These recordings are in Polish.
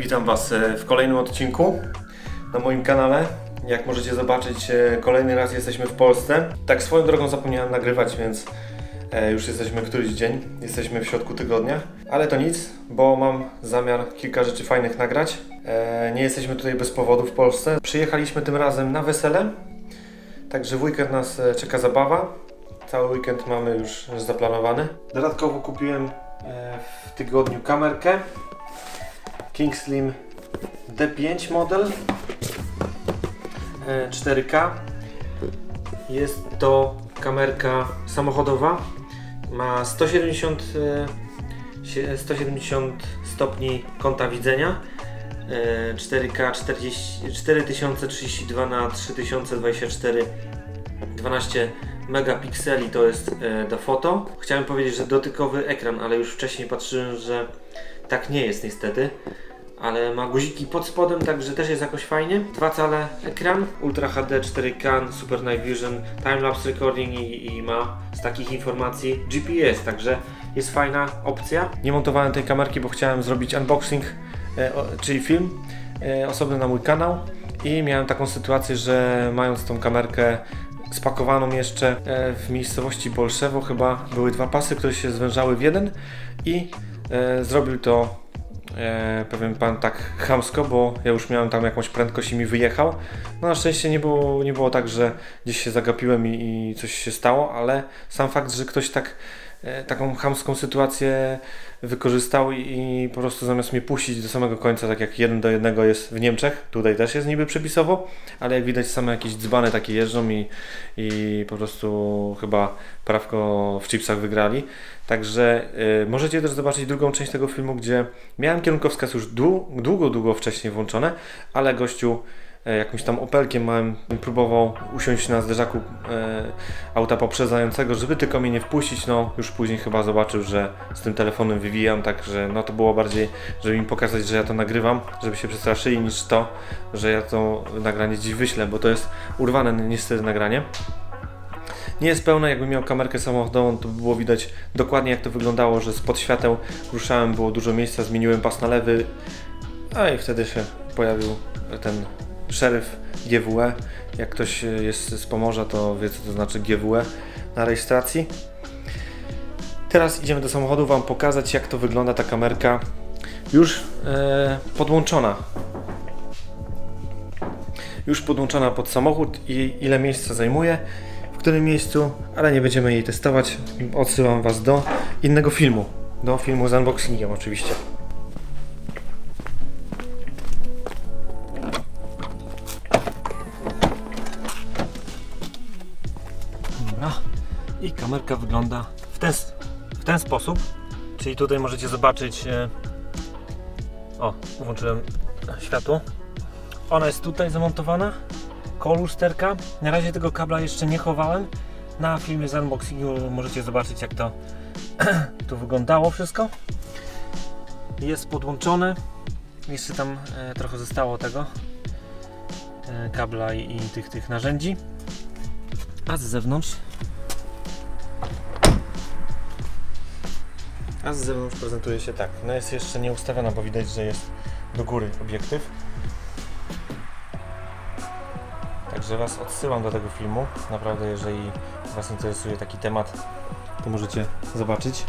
Witam Was e, w kolejnym odcinku na moim kanale. Jak możecie zobaczyć, e, kolejny raz jesteśmy w Polsce. Tak swoją drogą zapomniałem nagrywać, więc e, już jesteśmy któryś dzień. Jesteśmy w środku tygodnia. Ale to nic, bo mam zamiar kilka rzeczy fajnych nagrać. Nie jesteśmy tutaj bez powodu w Polsce. Przyjechaliśmy tym razem na wesele. Także w weekend nas czeka zabawa. Cały weekend mamy już zaplanowany. Dodatkowo kupiłem w tygodniu kamerkę Kingslim D5 model 4K. Jest to kamerka samochodowa. Ma 170, 170 stopni kąta widzenia. 4K 40, 4032 na 3024 12 megapikseli to jest e, do foto. Chciałem powiedzieć, że dotykowy ekran, ale już wcześniej patrzyłem, że tak nie jest niestety ale ma guziki pod spodem, także też jest jakoś fajnie. 2 cale ekran, Ultra HD 4K, Super Night Vision, Timelapse Recording i, i, ma z takich informacji GPS, także jest fajna opcja. Nie montowałem tej kamerki, bo chciałem zrobić unboxing, e, o, czyli film e, osobny na mój kanał i miałem taką sytuację, że mając tą kamerkę spakowaną jeszcze e, w miejscowości Bolszewo chyba były dwa pasy, które się zwężały w jeden i e, zrobił to e, pan tak chamsko, bo ja już miałem tam jakąś prędkość i mi wyjechał. No na szczęście nie było, nie było tak, że gdzieś się zagapiłem i, i coś się stało, ale sam fakt, że ktoś tak taką chamską sytuację wykorzystał i, po prostu zamiast mnie puścić do samego końca, tak jak jeden do jednego jest w Niemczech, tutaj też jest niby przepisowo, ale jak widać same jakieś dzbany takie jeżdżą i, i po prostu chyba prawko w chipsach wygrali. Także y, możecie też zobaczyć drugą część tego filmu, gdzie miałem kierunkowskaz już długo, długo wcześniej włączone, ale gościu e, jakimś tam opelkiem małym próbował usiąść na zderzaku e, auta poprzedzającego, żeby tylko mnie nie wpuścić, no już później chyba zobaczył, że z tym telefonem wywijam, także no to było bardziej, żeby im pokazać, że ja to nagrywam, żeby się przestraszyli niż to, że ja to nagranie dziś wyślę, bo to jest urwane niestety nagranie nie jest pełne. Jakbym miał kamerkę samochodową, to by było widać dokładnie jak to wyglądało, że spod świateł ruszałem, było dużo miejsca, zmieniłem pas na lewy, a i wtedy się pojawił ten szeryf GWE. Jak ktoś jest z Pomorza, to wie co to znaczy GWE na rejestracji. Teraz idziemy do samochodu Wam pokazać jak to wygląda ta kamerka już e, podłączona. Już podłączona pod samochód i ile miejsca zajmuje którym miejscu, ale nie będziemy jej testować. Odsyłam Was do innego filmu. Do filmu z unboxingiem oczywiście. I kamerka wygląda w ten, w ten sposób. Czyli tutaj możecie zobaczyć. E, o, włączyłem światło. Ona jest tutaj zamontowana koło lusterka. Na razie tego kabla jeszcze nie chowałem. Na filmie z unboxingu możecie zobaczyć jak to tu wyglądało wszystko. Jest podłączone. Jeszcze tam e, trochę zostało tego e, kabla i, i tych, tych narzędzi. A z zewnątrz A z zewnątrz prezentuje się tak. No jest jeszcze nie ustawiona, bo widać, że jest do góry obiektyw. Także Was odsyłam do tego filmu. Naprawdę, jeżeli Was interesuje taki temat, to możecie zobaczyć.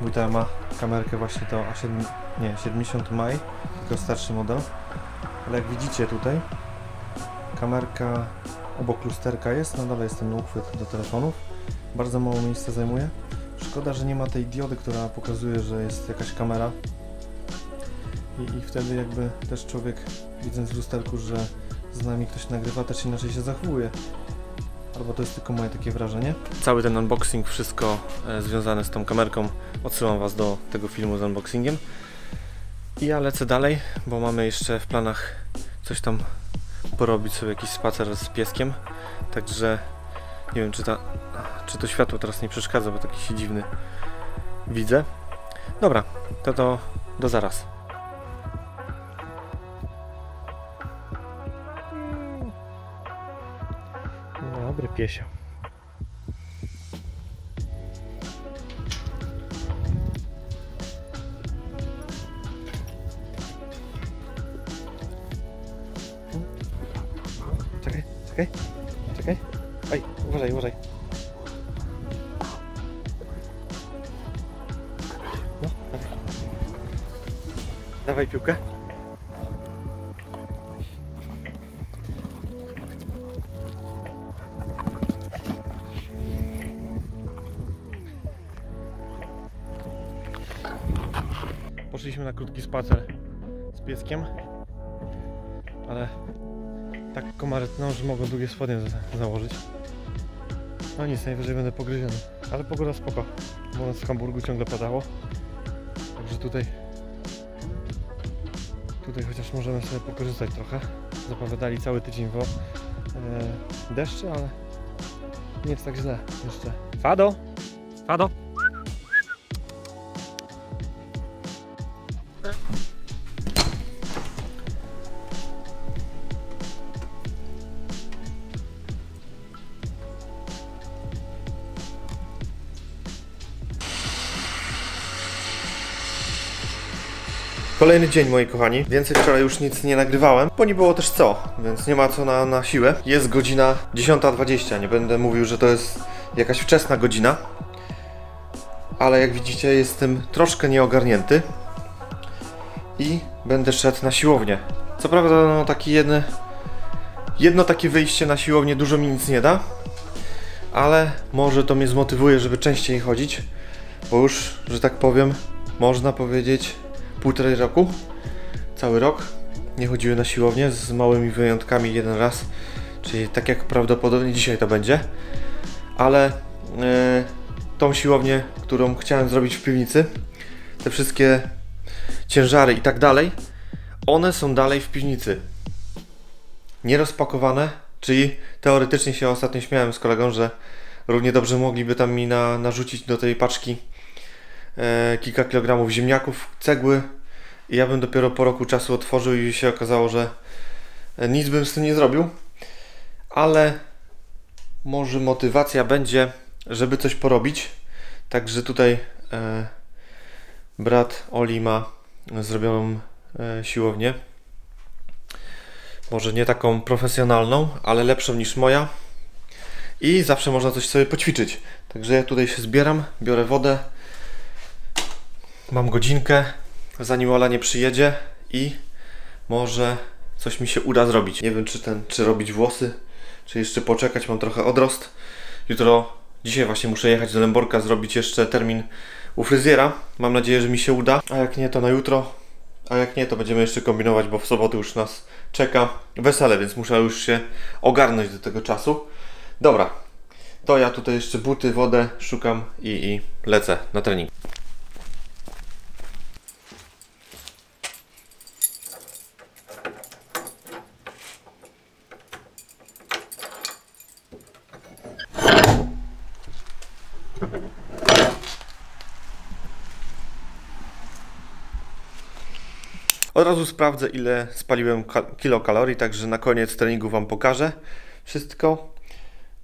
Mój ta ma kamerkę właśnie to A7, nie, 70 Maj, tylko starszy model. Ale jak widzicie tutaj, kamerka obok lusterka jest, na dole jest ten uchwyt do telefonów. Bardzo mało miejsca zajmuje. Szkoda, że nie ma tej diody, która pokazuje, że jest jakaś kamera. I, i wtedy jakby też człowiek, widząc w lusterku, że z nami ktoś nagrywa, też inaczej się zachowuje. Albo to jest tylko moje takie wrażenie. Cały ten unboxing, wszystko e, związane z tą kamerką, odsyłam Was do tego filmu z unboxingiem. I ja lecę dalej, bo mamy jeszcze w planach coś tam porobić sobie jakiś spacer z pieskiem. Także nie wiem, czy, ta, czy to światło teraz nie przeszkadza, bo taki się dziwny widzę. Dobra, to do, do zaraz. Dobry piesio. Czekaj, czekaj, czekaj. Ej, uważaj, uważaj. Dawaj piłkę. Poszliśmy na krótki spacer z pieskiem, ale tak komary tną, że mogą długie spodnie za założyć. No nic, najwyżej będę pogryziony. Ale pogoda spoko, bo w Hamburgu ciągle padało. Także tutaj tutaj chociaż możemy sobie pokorzystać trochę. Zapowiadali cały tydzień wo e, deszcze, ale nie jest tak źle jeszcze. Fado! Fado! Kolejny dzień, moi kochani. Więcej wczoraj już nic nie nagrywałem, bo nie było też co, więc nie ma co na, na siłę. Jest godzina 10.20. Nie będę mówił, że to jest jakaś wczesna godzina, ale jak widzicie, jestem troszkę nieogarnięty i będę szedł na siłownię. Co prawda, no taki jedno, jedno takie wyjście na siłownię dużo mi nic nie da, ale może to mnie zmotywuje, żeby częściej chodzić, bo już, że tak powiem, można powiedzieć, półtorej roku, cały rok. Nie chodziły na siłownię z małymi wyjątkami jeden raz, czyli tak jak prawdopodobnie dzisiaj to będzie, ale e, tą siłownię, którą chciałem zrobić w piwnicy, te wszystkie ciężary i tak dalej, one są dalej w piwnicy. Nierozpakowane, czyli teoretycznie się ostatnio śmiałem z kolegą, że równie dobrze mogliby tam mi na, narzucić do tej paczki kilka kilogramów ziemniaków, cegły i ja bym dopiero po roku czasu otworzył i się okazało, że e, nic bym z tym nie zrobił, ale może motywacja będzie, żeby coś porobić. Także tutaj e, brat Oli ma zrobioną e, siłownię. Może nie taką profesjonalną, ale lepszą niż moja. I zawsze można coś sobie poćwiczyć. Także ja tutaj się zbieram, biorę wodę, Mam godzinkę, zanim Ola nie przyjedzie i może coś mi się uda zrobić. Nie wiem, czy ten, czy robić włosy, czy jeszcze poczekać, mam trochę odrost. Jutro, dzisiaj właśnie muszę jechać do Lęborka, zrobić jeszcze termin u fryzjera. Mam nadzieję, że mi się uda, a jak nie, to na jutro. A jak nie, to będziemy jeszcze kombinować, bo w sobotę już nas czeka wesele, więc muszę już się ogarnąć do tego czasu. Dobra, to ja tutaj jeszcze buty, wodę szukam i, i lecę na trening. Od razu sprawdzę, ile spaliłem ka- kilokalorii, także na koniec treningu Wam pokażę wszystko.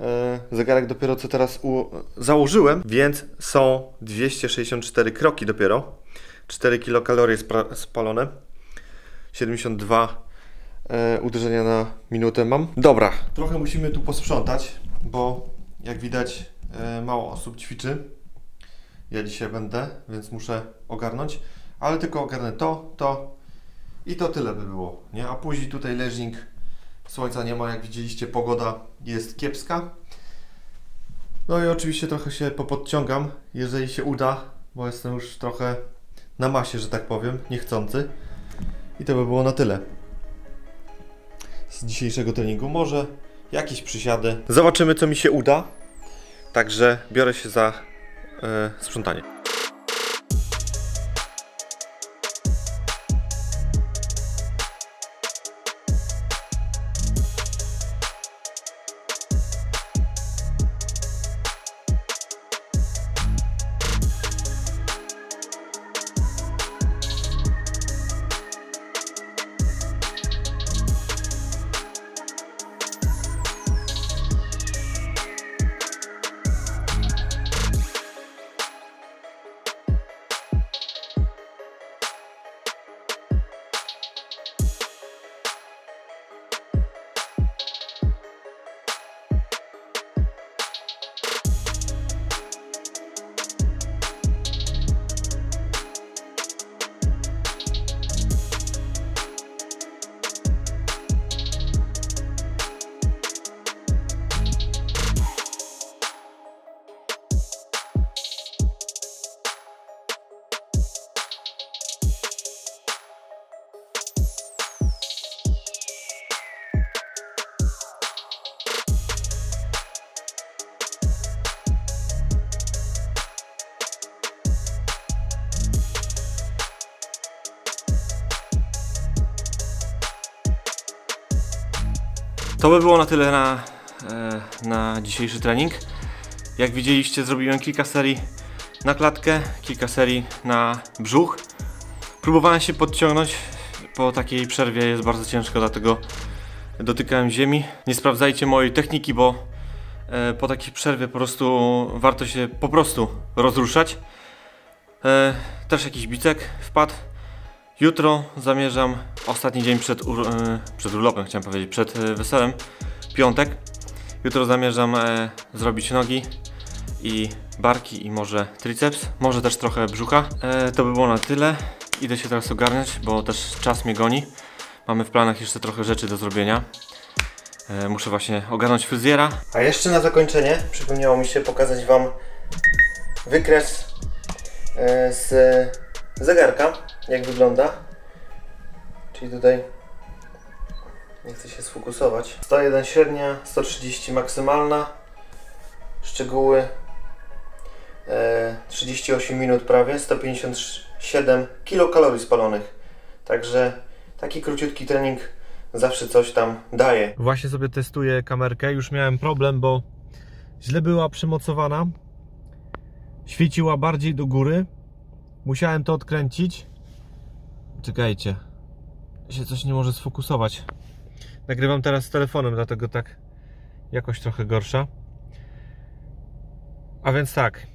E, Zegarek dopiero co teraz założyłem, więc są 264 kroki dopiero. 4 kilokalorie spalone. 72 e, uderzenia na minutę mam. Dobra, trochę musimy tu posprzątać, bo jak widać e, mało osób ćwiczy. Ja dzisiaj będę, więc muszę ogarnąć, ale tylko ogarnę to, to i to tyle by było, nie? A później tutaj leżnik, słońca nie ma, jak widzieliście, pogoda jest kiepska. No i oczywiście trochę się popodciągam, jeżeli się uda, bo jestem już trochę na masie, że tak powiem, niechcący. I to by było na tyle z dzisiejszego treningu. Może jakieś przysiady. Zobaczymy, co mi się uda. Także biorę się za e, sprzątanie. To by było na tyle na, e, na dzisiejszy trening. Jak widzieliście, zrobiłem kilka serii na klatkę, kilka serii na brzuch. Próbowałem się podciągnąć. Po takiej przerwie jest bardzo ciężko, dlatego dotykałem ziemi. Nie sprawdzajcie mojej techniki, bo e, po takiej przerwie po prostu warto się po prostu rozruszać. E, też jakiś bicek wpadł. Jutro zamierzam, ostatni dzień przed, ur, e, przed urlopem chciałem powiedzieć, przed e, weselem, piątek. Jutro zamierzam e, zrobić nogi i barki i może triceps, może też trochę brzucha. E, to by było na tyle. Idę się teraz ogarniać, bo też czas mnie goni. Mamy w planach jeszcze trochę rzeczy do zrobienia. E, muszę właśnie ogarnąć fryzjera. A jeszcze na zakończenie przypomniało mi się pokazać Wam wykres e, z zegarka, jak wygląda. Czyli tutaj nie chcę się sfokusować. 101 średnia, 130 maksymalna. Szczegóły e, 38 minut prawie, 157 kilokalorii spalonych. Także taki króciutki trening zawsze coś tam daje. Właśnie sobie testuję kamerkę. Już miałem problem, bo źle była przymocowana. Świeciła bardziej do góry. Musiałem to odkręcić. Czekajcie. Się coś nie może sfokusować. Nagrywam teraz z telefonem, dlatego tak jakoś trochę gorsza. A więc tak.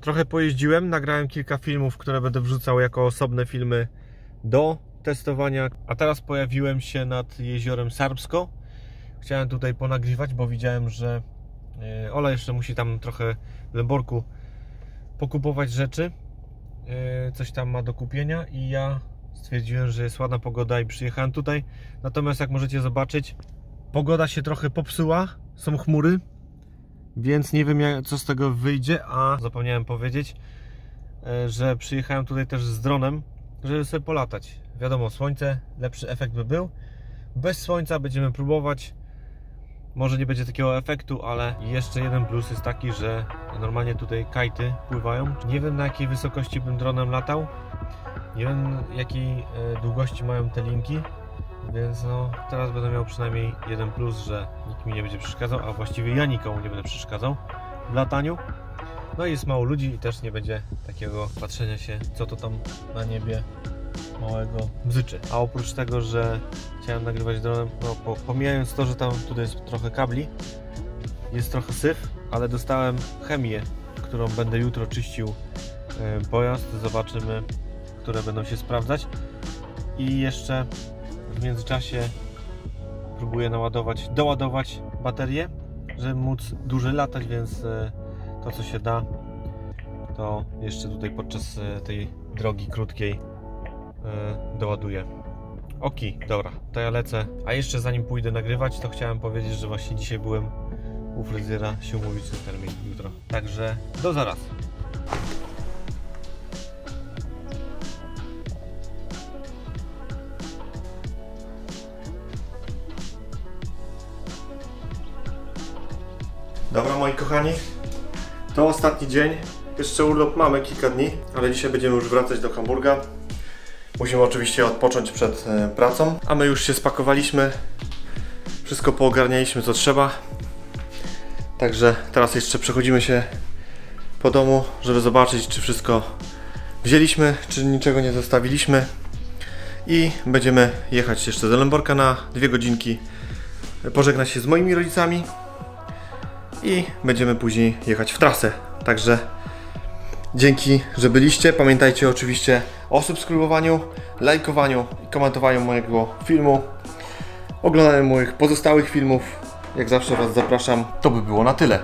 Trochę pojeździłem, nagrałem kilka filmów, które będę wrzucał jako osobne filmy do testowania. A teraz pojawiłem się nad jeziorem Sarbsko. Chciałem tutaj ponagrywać, bo widziałem, że e, Ola jeszcze musi tam trochę w Lęborku pokupować rzeczy. E, Coś tam ma do kupienia i ja stwierdziłem, że jest ładna pogoda i przyjechałem tutaj. Natomiast jak możecie zobaczyć, pogoda się trochę popsuła, są chmury, więc nie wiem co z tego wyjdzie, a zapomniałem powiedzieć, e, że przyjechałem tutaj też z dronem, żeby sobie polatać. Wiadomo, słońce, lepszy efekt by był. Bez słońca będziemy próbować. Może nie będzie takiego efektu, ale jeszcze jeden plus jest taki, że normalnie tutaj kajty pływają. Nie wiem na jakiej wysokości bym dronem latał. Nie wiem jakiej e, długości mają te linki. Więc no, teraz będę miał przynajmniej jeden plus, że nikt mi nie będzie przeszkadzał, a właściwie ja nikomu nie będę przeszkadzał w lataniu. No i jest mało ludzi i też nie będzie takiego patrzenia się, co to tam na niebie małego bzyczy. A oprócz tego, że chciałem nagrywać dronem, no po, pomijając to, że tam tutaj jest trochę kabli, jest trochę syf, ale dostałem chemię, którą będę jutro czyścił e, pojazd. Zobaczymy, które będą się sprawdzać. I jeszcze w międzyczasie próbuję naładować, doładować baterię, żeby móc dłużej latać, więc e, to co się da, to jeszcze tutaj podczas e, tej drogi krótkiej doładuję. Oki, dobra, to ja lecę. A jeszcze zanim pójdę nagrywać, to chciałem powiedzieć, że właśnie dzisiaj byłem u fryzjera się umówić na termin jutro. Także do zaraz. Dobra moi kochani, to ostatni dzień. Jeszcze urlop mamy kilka dni, ale dzisiaj będziemy już wracać do Hamburga. Musimy oczywiście odpocząć przed e, pracą, a my już się spakowaliśmy. Wszystko poogarnialiśmy co trzeba. Także teraz jeszcze przechodzimy się po domu, żeby zobaczyć czy wszystko wzięliśmy, czy niczego nie zostawiliśmy. I będziemy jechać jeszcze do Lęborka na dwie godzinki. Pożegnać się z moimi rodzicami i będziemy później jechać w trasę. Także dzięki, że byliście. Pamiętajcie oczywiście o subskrybowaniu, lajkowaniu i komentowaniu mojego filmu, oglądaniu moich pozostałych filmów. Jak zawsze Was zapraszam. To by było na tyle.